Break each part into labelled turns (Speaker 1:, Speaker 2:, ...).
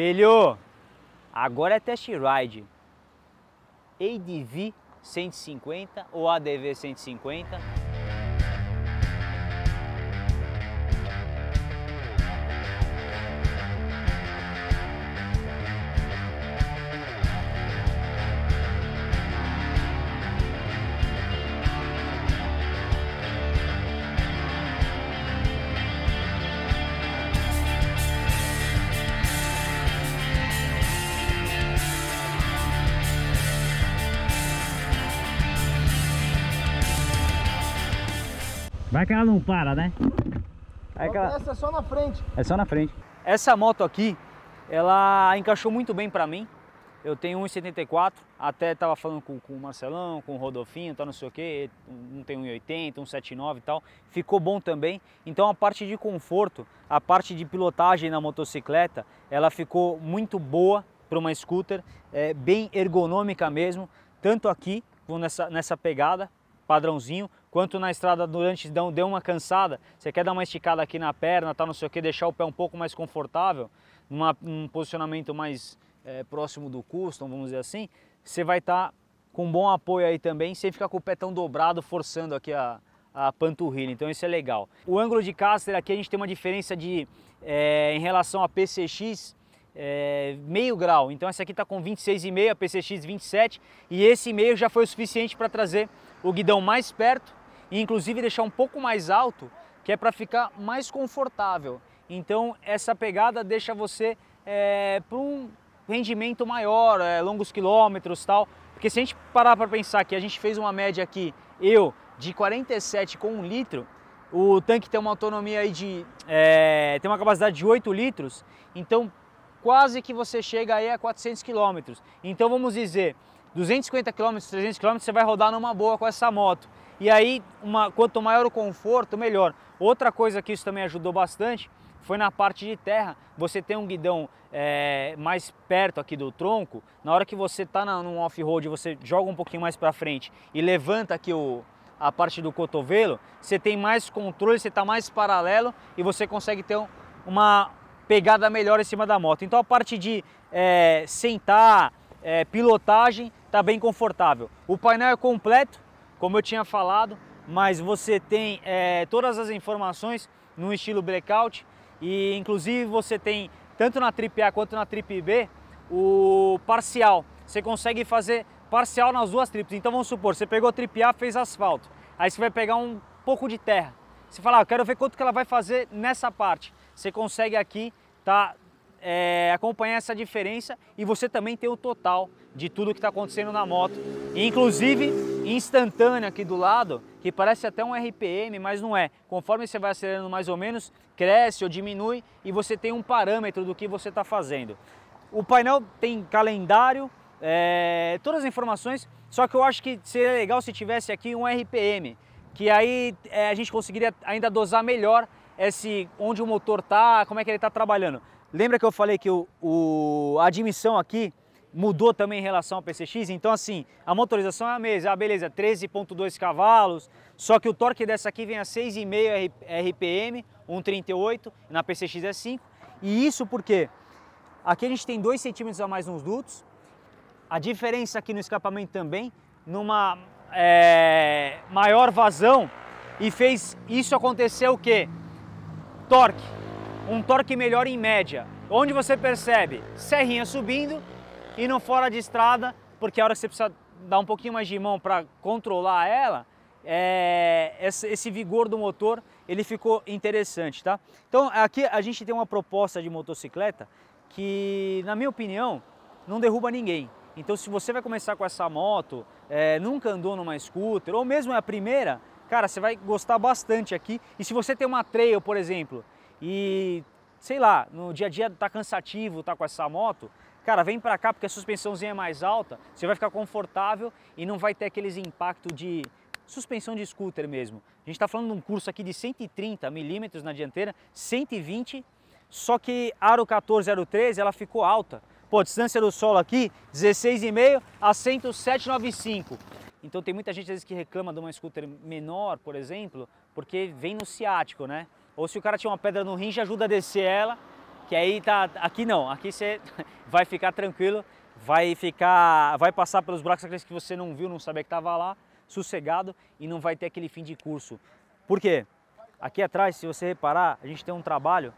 Speaker 1: Filho, agora é test ride. ADV 150 ou ADV 150 Vai que ela não para, né?
Speaker 2: ela... Essa é só na frente.
Speaker 1: É só na frente. Essa moto aqui, ela encaixou muito bem pra mim. Eu tenho 1,74, até tava falando com, com, o Marcelão, com o Rodolfinho, tá não sei o que, um tem 1,80, 1,79 e tal. Ficou bom também. Então a parte de conforto, a parte de pilotagem na motocicleta, ela ficou muito boa para uma scooter, é, bem ergonômica mesmo, tanto aqui, nessa, nessa pegada, padrãozinho, quanto na estrada durante deu, deu uma cansada, você quer dar uma esticada aqui na perna, tá, não sei o que, deixar o pé um pouco mais confortável, numa, num posicionamento mais é, próximo do custom, vamos dizer assim, você vai estar tá com um bom apoio aí também, sem ficar com o pé tão dobrado, forçando aqui a, a panturrilha, então isso é legal. O ângulo de caster aqui a gente tem uma diferença de, é, em relação a PCX, é, meio grau, então essa aqui está com 26,5, a PCX 27, e esse meio já foi o suficiente para trazer o guidão mais perto e inclusive deixar um pouco mais alto, que é para ficar mais confortável. Então essa pegada deixa você é, para um rendimento maior, é, longos quilômetros tal. Porque se a gente parar para pensar que a gente fez uma média aqui, eu, de 47 com 1 litro, o tanque tem uma autonomia aí de... É, tem uma capacidade de 8 litros, então quase que você chega aí a 400 quilômetros. Então vamos dizer, 250 km, 300 km você vai rodar numa boa com essa moto. E aí, uma, quanto maior o conforto, melhor. Outra coisa que isso também ajudou bastante foi na parte de terra. Você tem um guidão é, mais perto aqui do tronco, na hora que você está num off-road, você joga um pouquinho mais para frente e levanta aqui o, a parte do cotovelo, você tem mais controle, você está mais paralelo e você consegue ter uma pegada melhor em cima da moto. Então a parte de é, sentar, é, pilotagem, está bem confortável. O painel é completo, como eu tinha falado, mas você tem é, todas as informações no estilo blackout e inclusive você tem tanto na Trip A quanto na Trip B o parcial. Você consegue fazer parcial nas duas trips. Então vamos supor, você pegou a Trip A, fez asfalto. Aí você vai pegar um pouco de terra. Você fala, ah, eu quero ver quanto que ela vai fazer nessa parte. Você consegue aqui tá é, acompanhar essa diferença e você também tem o total de tudo que está acontecendo na moto. Inclusive instantânea aqui do lado, que parece até um RPM, mas não é. Conforme você vai acelerando mais ou menos, cresce ou diminui e você tem um parâmetro do que você está fazendo. O painel tem calendário, é, todas as informações, só que eu acho que seria legal se tivesse aqui um RPM, que aí é, a gente conseguiria ainda dosar melhor esse, onde o motor está, como é que ele está trabalhando. Lembra que eu falei que o, o, a admissão aqui mudou também em relação ao PCX? Então assim, a motorização é a mesma, ah, beleza, 13.2 cavalos, só que o torque dessa aqui vem a 6,5 RPM, 1,38, na PCX é 5. E isso porque aqui a gente tem 2 centímetros a mais nos dutos, a diferença aqui no escapamento também, numa é, maior vazão, e fez isso acontecer o quê? Torque um torque melhor em média. Onde você percebe serrinha subindo e não fora de estrada, porque a hora que você precisa dar um pouquinho mais de mão para controlar ela, é, esse vigor do motor ele ficou interessante, tá? Então aqui a gente tem uma proposta de motocicleta que, na minha opinião, não derruba ninguém. Então se você vai começar com essa moto, é, nunca andou numa scooter, ou mesmo é a primeira, cara, você vai gostar bastante aqui. E se você tem uma trail, por exemplo, e sei lá, no dia a dia tá cansativo, tá com essa moto, cara, vem pra cá porque a suspensãozinha é mais alta, você vai ficar confortável e não vai ter aqueles impactos de suspensão de scooter mesmo. A gente está falando de um curso aqui de 130 milímetros na dianteira, 120, só que aro 14013 ela ficou alta. Pô, distância do solo aqui, 16,5 a 107,95. Então tem muita gente às vezes que reclama de uma scooter menor, por exemplo, porque vem no ciático, né? Ou se o cara tinha uma pedra no rim, já ajuda a descer ela, que aí tá, aqui não, aqui você vai ficar tranquilo, vai ficar, vai passar pelos buracos aqueles que você não viu, não sabia que estava lá, sossegado e não vai ter aquele fim de curso. Por quê? Aqui atrás, se você reparar, a gente tem um trabalho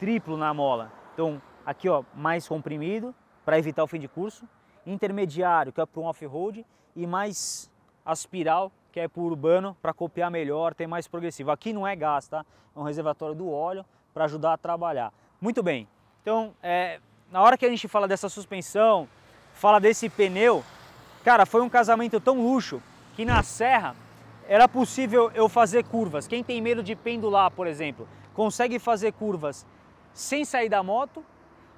Speaker 1: triplo na mola. Então, aqui ó, mais comprimido para evitar o fim de curso, intermediário, que é para um off-road, e mais aspiral, que é para o urbano, para copiar melhor, tem mais progressivo. Aqui não é gás, tá? É um reservatório do óleo para ajudar a trabalhar. Muito bem, então é, na hora que a gente fala dessa suspensão, fala desse pneu, cara, foi um casamento tão luxo que na serra era possível eu fazer curvas. Quem tem medo de pendular, por exemplo, consegue fazer curvas sem sair da moto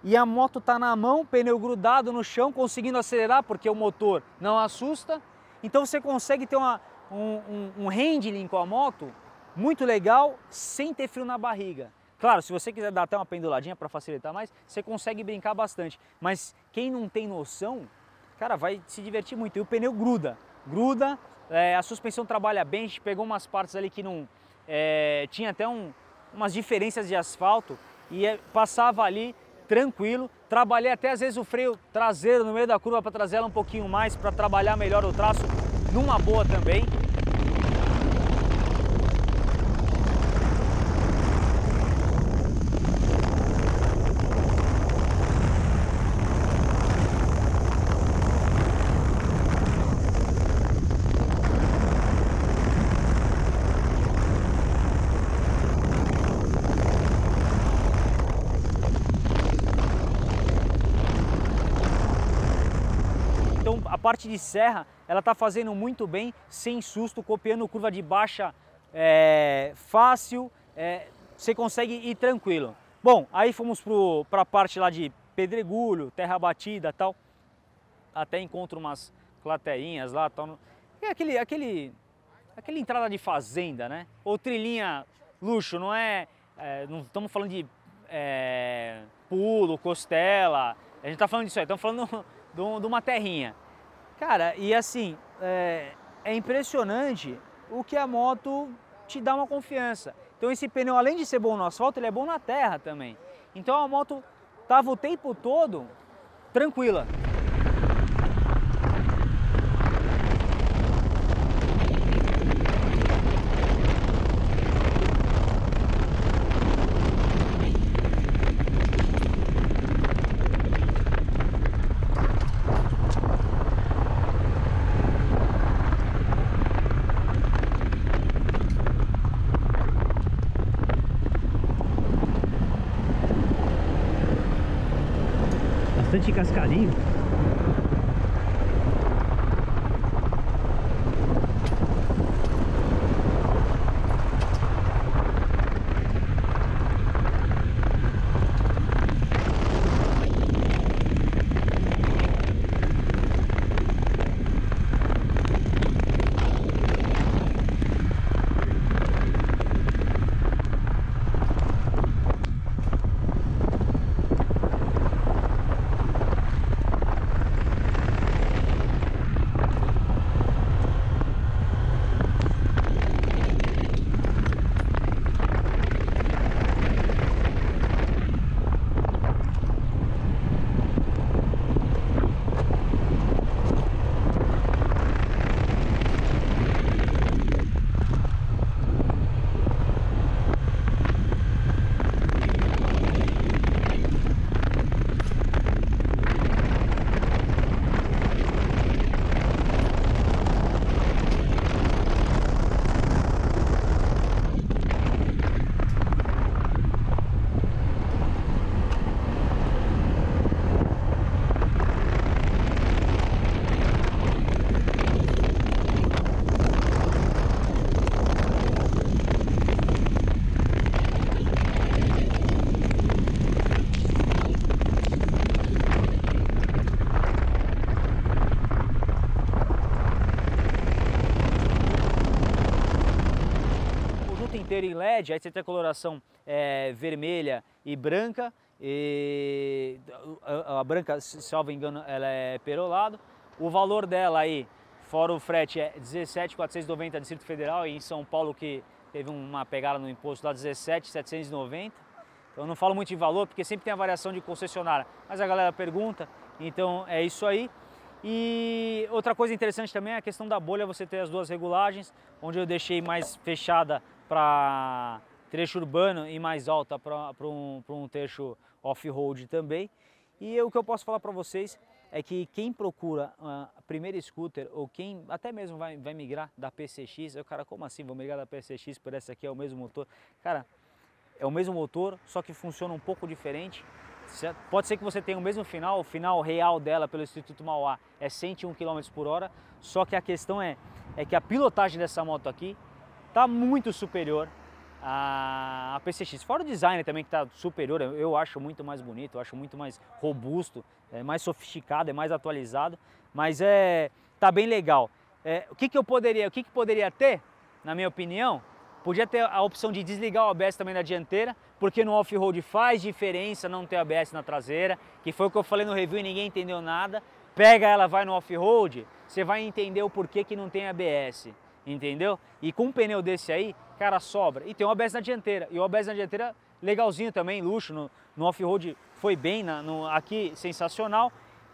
Speaker 1: e a moto está na mão, pneu grudado no chão, conseguindo acelerar porque o motor não assusta. Então você consegue ter uma, um, um, um handling com a moto muito legal sem ter frio na barriga. Claro, se você quiser dar até uma penduladinha para facilitar mais, você consegue brincar bastante. Mas quem não tem noção, cara, vai se divertir muito. E o pneu gruda, gruda, é, a suspensão trabalha bem, a gente pegou umas partes ali que não... É, tinha até um, umas diferenças de asfalto e é, passava ali tranquilo. Trabalhei até às vezes o freio traseiro no meio da curva para trazer ela um pouquinho mais, para trabalhar melhor o traço numa boa também. Parte de serra, ela está fazendo muito bem, sem susto, copiando curva de baixa é, fácil, é, você consegue ir tranquilo. Bom, aí fomos para a parte lá de pedregulho, terra batida tal, até encontro umas claterinhas lá, tal. É aquele, aquele, aquele entrada de fazenda, né? Ou trilhinha luxo, não é, é não estamos falando de é, pulo, costela, a gente está falando disso aí, estamos falando de uma terrinha. Cara, e assim, é, é impressionante o que a moto te dá uma confiança. Então esse pneu, além de ser bom no asfalto, ele é bom na terra também. Então a moto tava o tempo todo tranquila. Bastante cascadinho. inteiro em LED, aí você tem a coloração é, vermelha e branca, e a, branca, se salvo engano, ela é perolado. O valor dela aí, fora o frete, é 17,490 Distrito Federal e em São Paulo que teve uma pegada no imposto lá 17,790. Então não falo muito de valor porque sempre tem a variação de concessionária, mas a galera pergunta, então é isso aí. E outra coisa interessante também é a questão da bolha, você ter as duas regulagens, onde eu deixei mais fechada para trecho urbano e mais alta para um, um trecho off-road também. E o que eu posso falar para vocês é que quem procura a primeira scooter ou quem até mesmo vai, vai migrar da PCX, o cara, como assim vou migrar da PCX por essa aqui é o mesmo motor? Cara, é o mesmo motor, só que funciona um pouco diferente. Pode ser que você tenha o mesmo final, o final real dela pelo Instituto Mauá é 101 km por hora, só que a questão é, é que a pilotagem dessa moto aqui está muito superior a, a PCX. Fora o design também que está superior, eu acho muito mais bonito, eu acho muito mais robusto, é mais sofisticado, é mais atualizado, mas é tá bem legal. É, o que, que eu poderia, o que, que poderia ter, na minha opinião, podia ter a opção de desligar o ABS também na dianteira, porque no off-road faz diferença não ter ABS na traseira, que foi o que eu falei no review e ninguém entendeu nada. Pega ela, vai no off-road, você vai entender o porquê que não tem ABS, entendeu? E com um pneu desse aí, cara, sobra. E tem o ABS na dianteira. E o ABS na dianteira, legalzinho também, luxo. No, no off-road foi bem, na, no, aqui sensacional.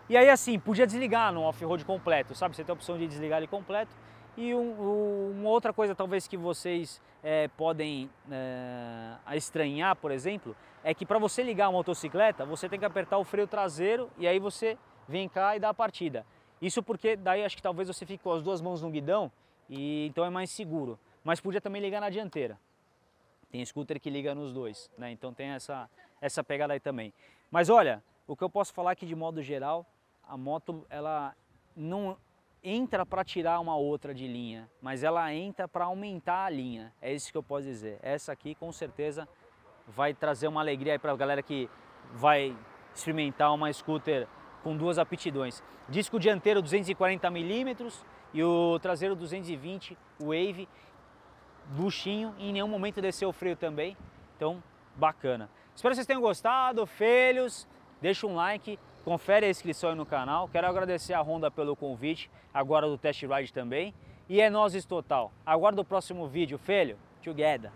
Speaker 1: E aí assim, podia desligar no off-road completo, sabe? Você tem a opção de desligar ele completo. E um, uma outra coisa talvez que vocês é, podem é, estranhar, por exemplo, é que para você ligar a motocicleta, você tem que apertar o freio traseiro e aí você vem cá e dá a partida. Isso porque daí acho que talvez você fique com as duas mãos no guidão e então é mais seguro mas podia também ligar na dianteira. Tem scooter que liga nos dois, né? Então tem essa, essa pegada aí também. Mas olha, o que eu posso falar aqui de modo geral, a moto ela não entra para tirar uma outra de linha, mas ela entra para aumentar a linha. É isso que eu posso dizer. Essa aqui com certeza vai trazer uma alegria para a galera que vai experimentar uma scooter com duas aptidões. Disco dianteiro 240 milímetros e o traseiro 220 Wave luxinho em nenhum momento desceu o freio também. Então, bacana. Espero que vocês tenham gostado, filhos. Deixa um like, confere a inscrição aí no canal. Quero agradecer a Honda pelo convite, agora do Test Ride também. E é nós total. Aguardo o próximo vídeo, filho. Together.